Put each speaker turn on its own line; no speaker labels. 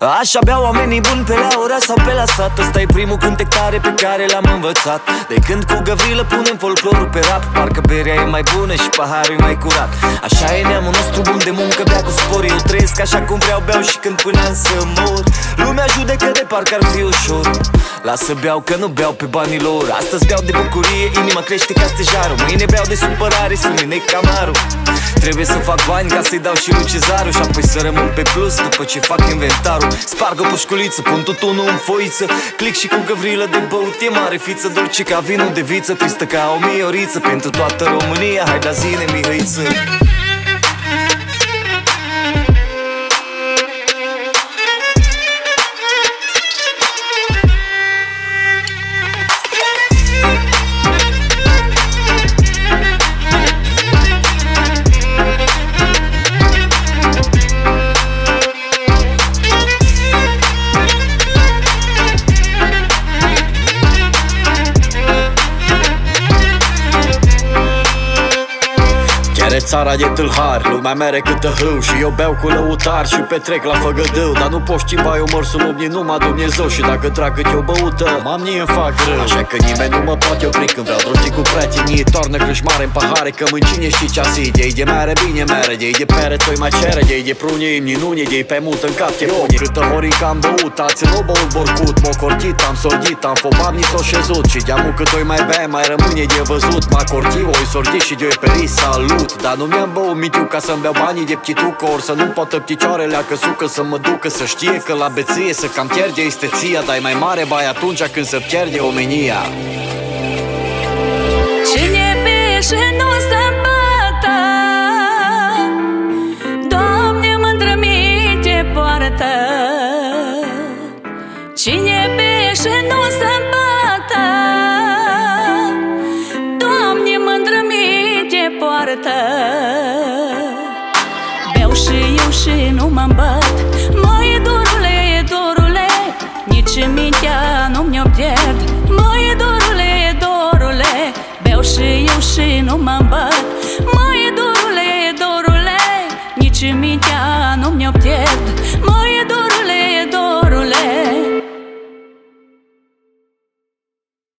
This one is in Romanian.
Așa beau oamenii buni pe la ora sau pe la sat. Ăsta e primul cântec tare pe care l-am învățat. De când cu Gavrilă punem folclorul pe rap Parcă berea e mai bună și paharul e mai curat. Așa e neamul nostru bun de muncă, bea cu spor Eu trăiesc așa cum vreau, beau și când puneam să mor Lumea judecă de parcă ar fi ușor. Lasă beau că nu beau pe banii lor. Astăzi beau de bucurie, inima crește ca stejarul. Mâine beau de supărare, sunt mine camarul Trebuie să fac bani ca să-i dau și lui Cezarul Și apoi să rămân pe plus după ce fac inventarul Sparg o pușculiță, pun tutunul în foiță. Clic și cu găvrilă de băut E mare fiță, dulce ca vinul de viță Tristă ca o mioriță. Pentru toată România, hai da zine mihăiță
țara de tâlhar, lumea mere câtă hâu Și eu beau cu lăutar și petrec la făgădău Dar nu poți cimba eu mor sub omni numai Dumnezeu. Și dacă trag cât eu băută, mam nie îmi fac rău. Așa că nimeni nu mă poate opri când vreau drogi cu prietenii. Tornă mare în pahare că mâncine știi ce asi De de mere bine mere, de de pere toi mai cere. De de prune imni nune, de pe mult în cap te pune Câtă horica am băut, ați nu băut borcut. Mă cortit, am sordit, am fobat, ni s-o șezut. Și de-amu cât oi mai bea, mai rămâne de văzut. M-a cortit, oi sordit și de-o perit, salut dar nu mi-am băut mitiu ca să-mi beau banii de ptitucă Or să nu poată picioarele a căsucă să mă ducă Să știe că la beție să cam pierde esteția Dar e mai mare bai atunci când se pierde omenia.
Cine peșe nu se bată Doamne mândră mii te poartă. Cine peșe nu Beau și eu și nu mă bat Măi dorule, dorule Nici mintea nu mi-o pierd. Măi dorule, dorule Beau și eu și nu mă bat Măi dorule, dorule Nici mintea nu mi-o pierd